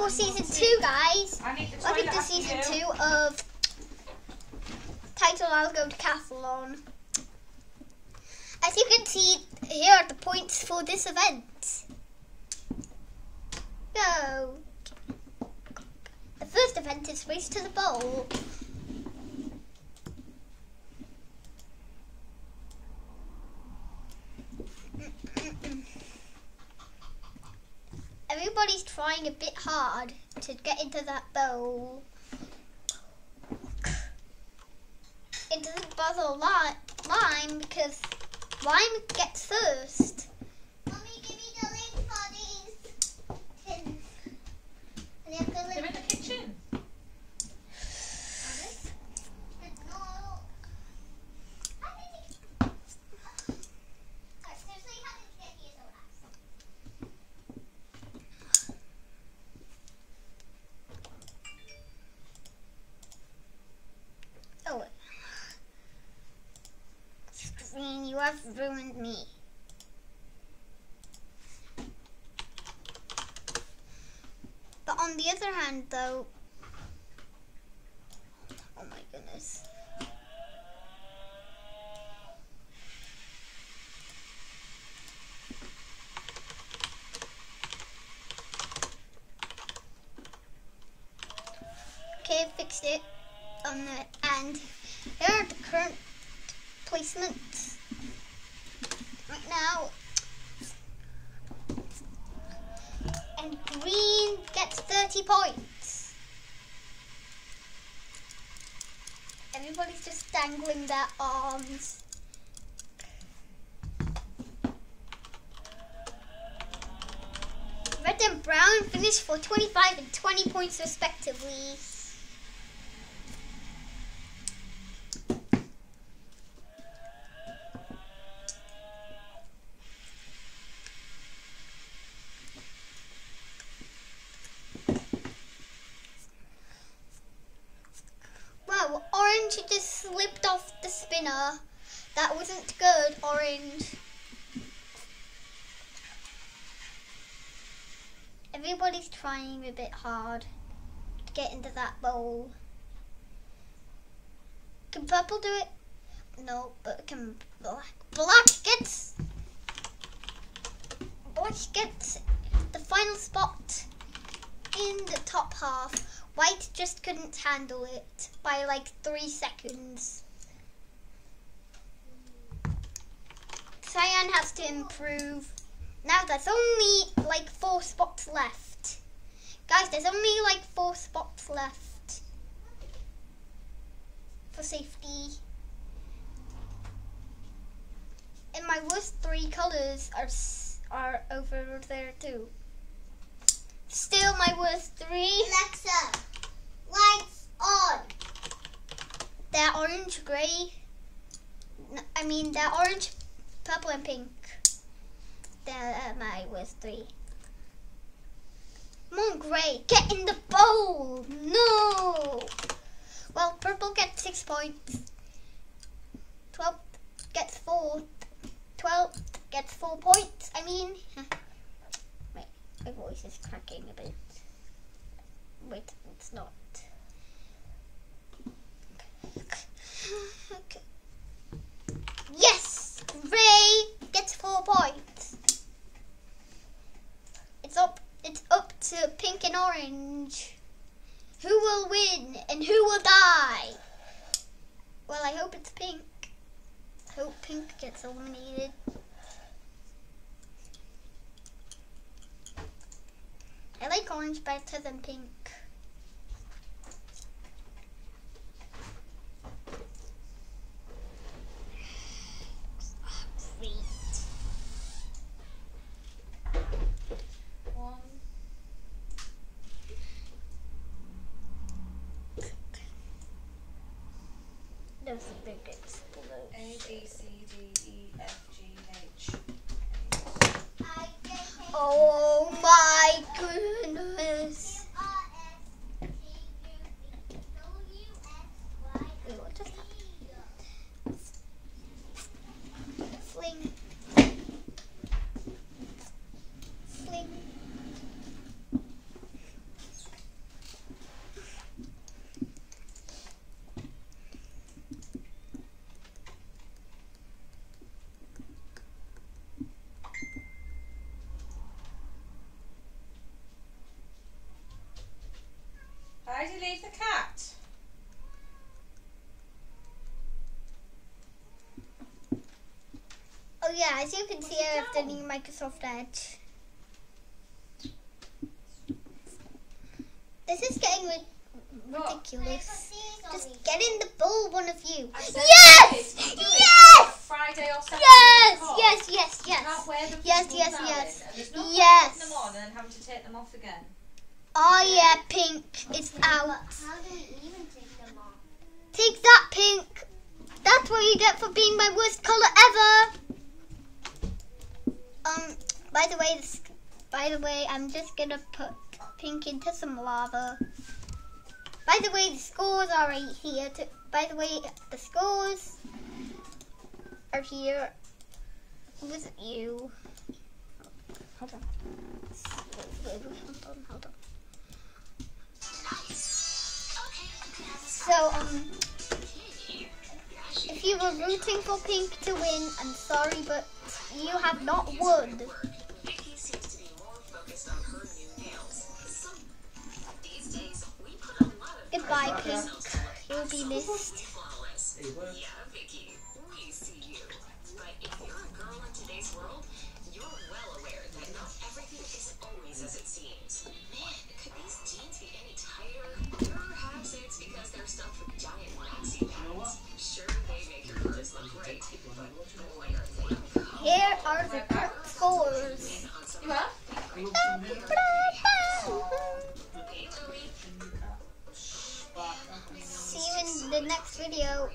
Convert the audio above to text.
for season two, guys. I need to Welcome to season two of title Algodecathlon. As you can see, here are the points for this event. Go. The first event is race to the bowl. Everybody's trying a bit hard to get into that bowl. It doesn't bother li- Lime because Lime gets first. Mommy, give me the link for these pins. And you They're link in the kitchen. No. I think I seriously haven't get here so fast. Oh. Screen, you have ruined me. But on the other hand, though. Oh my goodness. Okay, fixed it on the and here are the current placements now. And green gets 30 points. Everybody's just dangling their arms. Red and brown finish for 25 and 20 points respectively. Wow, orange just slipped off the spinner. That wasn't good, orange. Everybody's trying a bit hard to get into that bowl. Can purple do it? No, but can black? Black gets black gets the final spot in the top half. White just couldn't handle it by like three seconds. Has to improve. Now there's only like four spots left. Guys, there's only like four spots left for safety. And my worst three colors are are over there too. Still my worst three. Alexa, lights on. They're orange, grey. I mean, they're orange, purple, and pink. Uh, my worst three. Come on, grey, get in the bowl. No. Well, purple gets six points. Twelve gets four. Twelve gets four points. I mean, wait, my voice is cracking a bit. Wait, it's not. Okay. Yes! Ray gets four points. It's up it's up to pink and orange. Who will win and who will die? Well, I hope it's pink. I hope pink gets eliminated. I like orange better than pink. Great. One. There's a big explode. A, B, C, D, E, F, leave the cat? Oh yeah, as you can Put see, I have the new Microsoft Edge. This is getting ri- ridiculous. Just get in the bowl, one of you. Yes! do it. Do it. Yes! Friday or Saturday. Yes! Yes! Yes! Yes! wear them to Yes, school, yes, darling, yes. and there's no point Yes. putting them on and then having to take them off again. Oh yeah, pink is out. How do we even take them off? Take that, pink. That's what you get for being my worst color ever. Um. By the way, this, by the way, I'm just gonna put pink into some lava. By the way, the scores are right here. To, by the way, the scores are here. Who is it? You. Hold on. Hold on, hold on. So, um, if you were rooting for Pink to win, I'm sorry, but you have not won. Goodbye, Pink. You'll be missed. Yeah, Vicky, we see you. But if you're a girl in today's world, you're well aware that not everything is always as it seems. Here are the correct scores. See you in the next video.